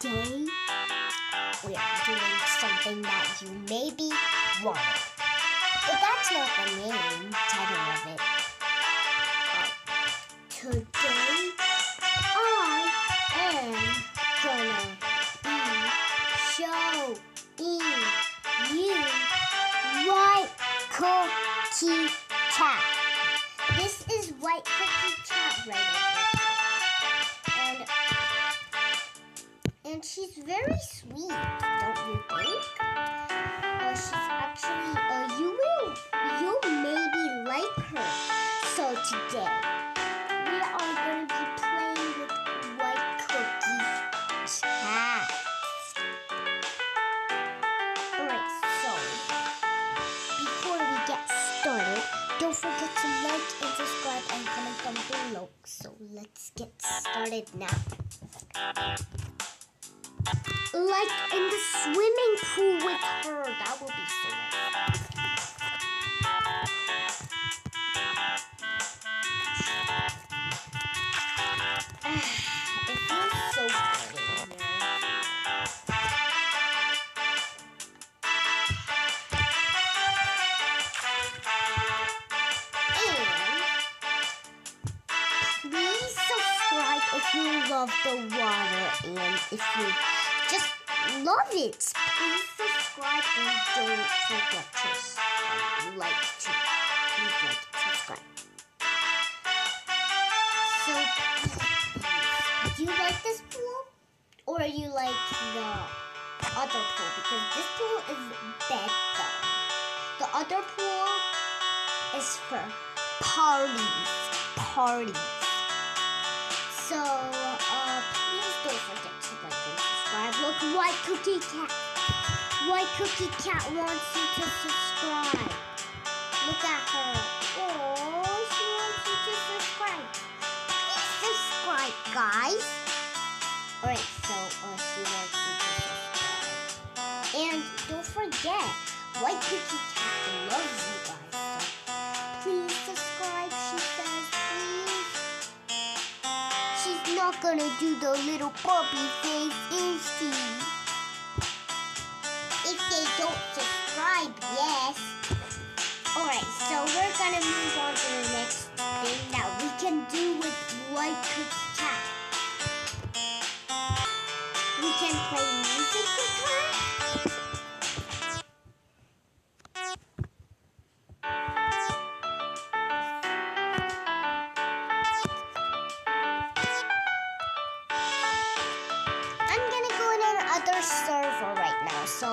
today we are doing something that you maybe wanted. But that's not the main title of it. Uh, today And she's very sweet, don't you think? Uh, she's actually, uh, you will, you maybe like her. So today, we are going to be playing with White Cookie Cat. Alright, so, before we get started, don't forget to like and subscribe and comment down below. So let's get started now like in the swimming pool with her. That would be so nice. if you love the water and if you just love it. Please subscribe and don't forget to like to please like subscribe. So please, do you like this pool or you like the other pool? Because this pool is though. The other pool is for parties. Parties. So uh, please don't forget White Cookie Cat. White Cookie Cat wants you to subscribe. Look at her. Oh, she wants you to subscribe. Please subscribe, guys. Alright, so uh, she wants you to subscribe. And don't forget, White Cookie Cat loves you guys. So please subscribe, she says, please. She's not gonna do the little puppy face, White Cookie Cat. We can play music with her. I'm gonna go in another server right now, so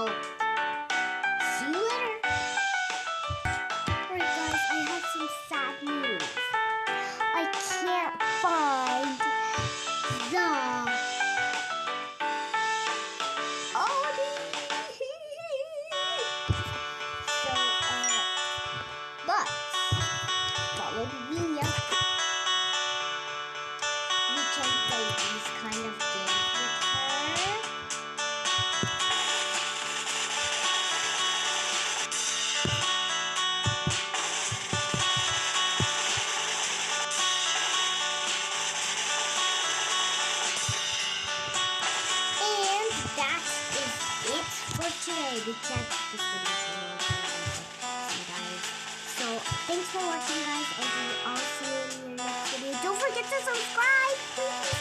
so, guys. So thanks for watching, guys, and I'll see you in your next video. Don't forget to subscribe.